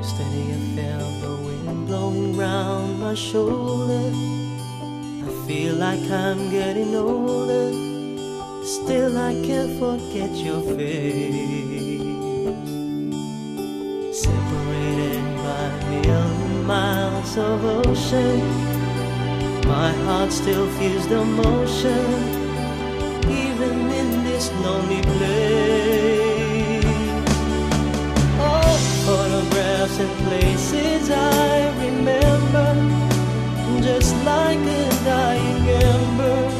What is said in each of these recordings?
Yesterday I felt the wind blowing round my shoulder. I feel like I'm getting older. Still I can't forget your face. Separated by a million miles of ocean My heart still feels the motion. Even in this lonely place places I remember, just like a dying ember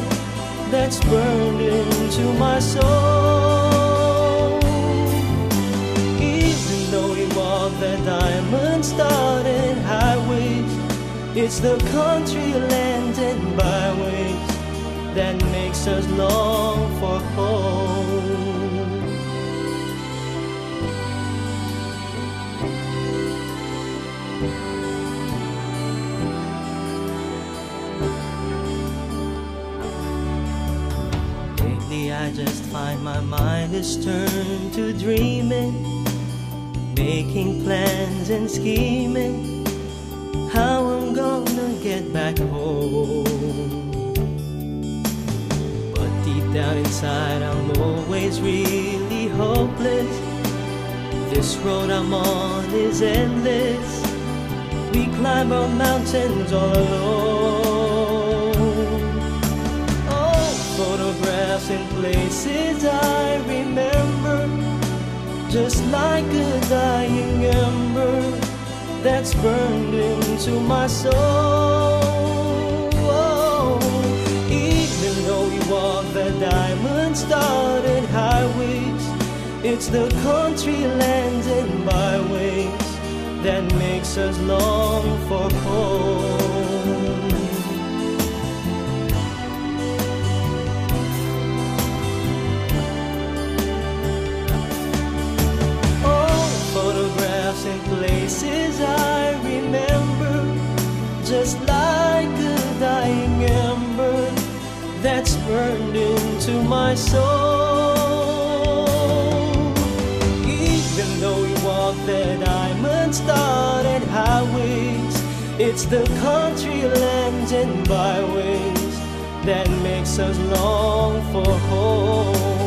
that's burned into my soul. Even though we walk the diamond starred highways, it's the country, land, and byways that makes us long for home. I just find my mind is turned to dreaming, making plans and scheming. How I'm gonna get back home. But deep down inside, I'm always really hopeless. This road I'm on is endless. We climb our mountains all alone. And places I remember, just like a dying ember that's burned into my soul. Oh, even though we walk the diamond studded highways, it's the country, lands, and byways that makes us long for home. Burned into my soul. Even though we walk the diamond studded highways, it's the country, lands, and byways that makes us long for home.